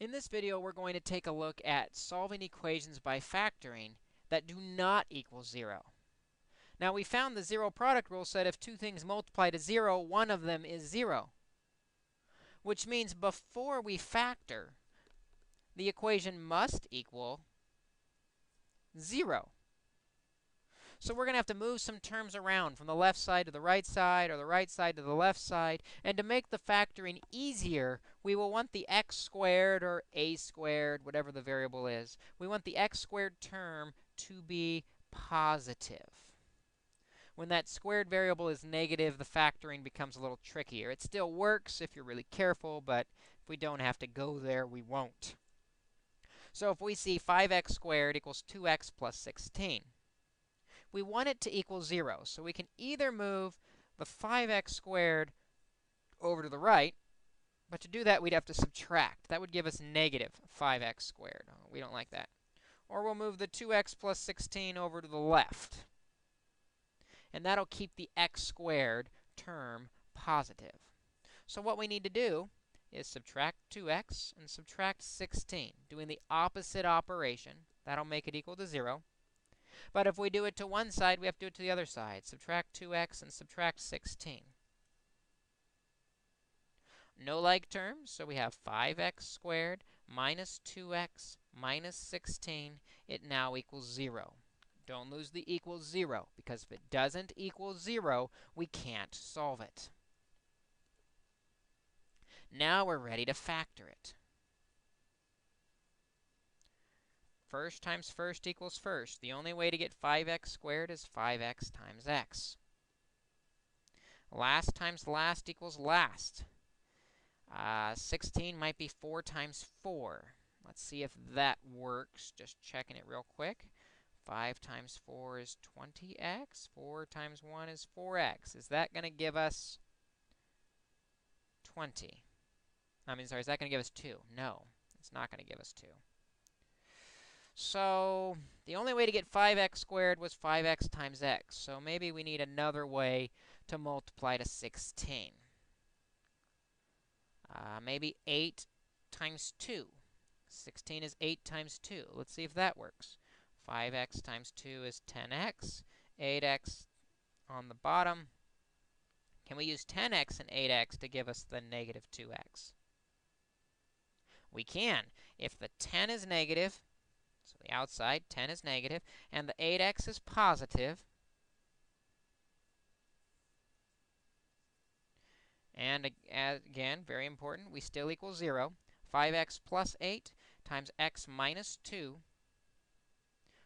In this video, we're going to take a look at solving equations by factoring that do not equal 0. Now, we found the zero product rule said if two things multiply to 0, one of them is 0. Which means before we factor, the equation must equal 0. So we're going to have to move some terms around from the left side to the right side or the right side to the left side. And to make the factoring easier, we will want the x squared or a squared, whatever the variable is. We want the x squared term to be positive. When that squared variable is negative, the factoring becomes a little trickier. It still works if you're really careful, but if we don't have to go there, we won't. So if we see 5x squared equals 2x plus 16, we want it to equal 0. So we can either move the 5x squared over to the right, but to do that, we'd have to subtract. That would give us negative 5x squared. Oh, we don't like that. Or we'll move the 2x plus 16 over to the left. And that'll keep the x squared term positive. So what we need to do is subtract 2x and subtract 16, doing the opposite operation. That'll make it equal to 0. But if we do it to one side, we have to do it to the other side. Subtract 2x and subtract 16. No like terms, so we have 5x squared minus 2x minus 16. It now equals 0. Don't lose the equals 0, because if it doesn't equal 0, we can't solve it. Now we're ready to factor it. First times first equals first. The only way to get 5x squared is 5x times x. Last times last equals last. Uh, 16 might be 4 times 4. Let's see if that works. Just checking it real quick. 5 times 4 is 20x. 4 times 1 is 4x. Is that going to give us 20? I mean, sorry, is that going to give us 2? No, it's not going to give us 2. So the only way to get 5x squared was 5x times x. So maybe we need another way to multiply to 16. Uh, maybe 8 times 2. 16 is 8 times 2. Let's see if that works. 5x times 2 is 10x. 8x on the bottom. Can we use 10x and 8x to give us the negative 2x? We can. If the 10 is negative, so the outside, 10 is negative, and the 8x is positive. And again, very important, we still equal 0. 5x plus 8 times x minus 2.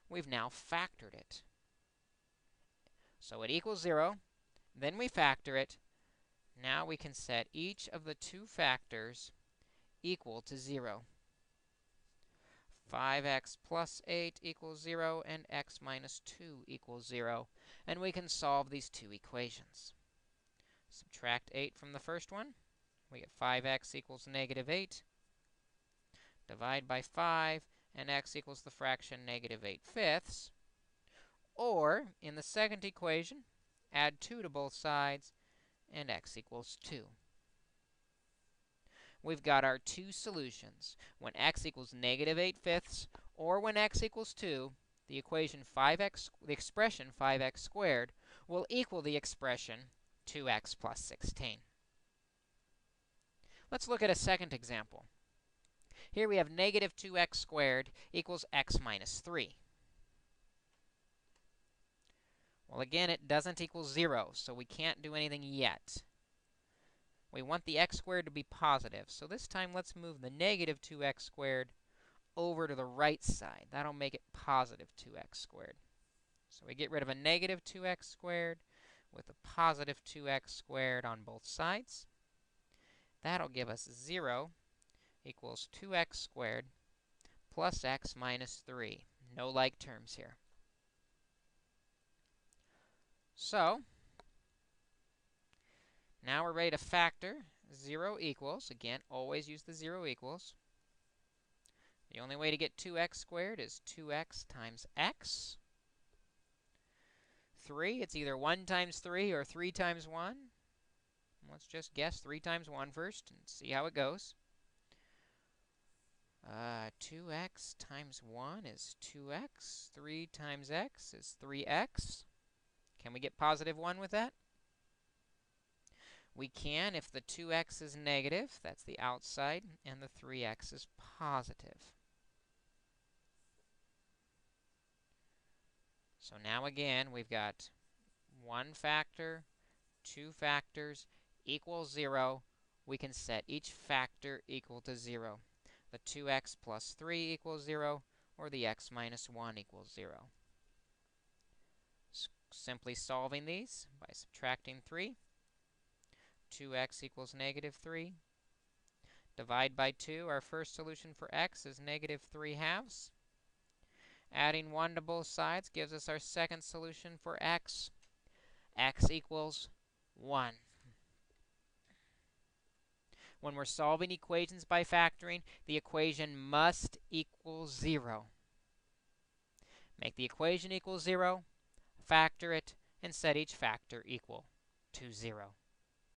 We've now factored it. So it equals 0. Then we factor it. Now we can set each of the two factors equal to 0. 5x plus 8 equals 0, and x minus 2 equals 0. And we can solve these two equations. Subtract 8 from the first one. We get 5x equals negative 8. Divide by 5, and x equals the fraction negative 8 fifths. Or, in the second equation, add 2 to both sides, and x equals 2 we've got our two solutions. When x equals negative 8 fifths or when x equals 2, the equation 5x, the expression 5x squared will equal the expression 2x plus 16. Let's look at a second example. Here we have negative 2x squared equals x minus 3. Well, again, it doesn't equal 0, so we can't do anything yet. We want the x squared to be positive. So this time, let's move the negative 2x squared over to the right side. That'll make it positive 2x squared. So we get rid of a negative 2x squared with a positive 2x squared on both sides. That'll give us 0 equals 2x squared plus x minus 3. No like terms here. So now we're ready to factor 0 equals. Again, always use the 0 equals. The only way to get 2x squared is 2x times x. 3, it's either 1 times 3 or 3 times 1. Let's just guess 3 times 1 first and see how it goes. Uh, 2x times 1 is 2x. 3 times x is 3x. Can we get positive 1 with that? We can if the 2x is negative, that's the outside, and the 3x is positive. So now again, we've got one factor, two factors, equals 0. We can set each factor equal to 0. The 2x plus 3 equals 0, or the x minus 1 equals 0. S simply solving these by subtracting 3. 2x equals negative 3. Divide by 2. Our first solution for x is negative 3 halves. Adding 1 to both sides gives us our second solution for x. x equals 1. When we're solving equations by factoring, the equation must equal 0. Make the equation equal 0, factor it, and set each factor equal to 0.